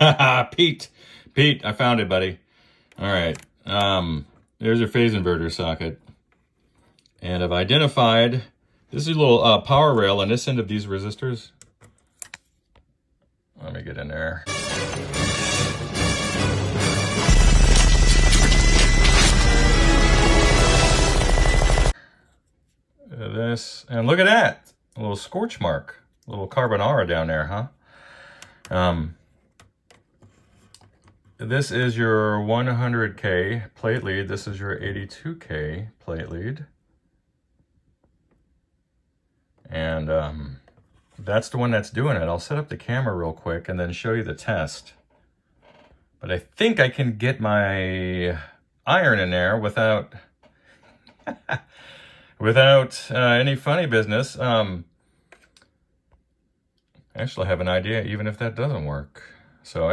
Pete, Pete, I found it, buddy. All right, um, there's your phase inverter socket. And I've identified, this is a little uh, power rail on this end of these resistors. Let me get in there. This, and look at that, a little scorch mark, a little carbonara down there, huh? Um, this is your 100K plate lead. This is your 82K plate lead. And um, that's the one that's doing it. I'll set up the camera real quick and then show you the test. But I think I can get my iron in there without without uh, any funny business. Um, actually, I have an idea even if that doesn't work. So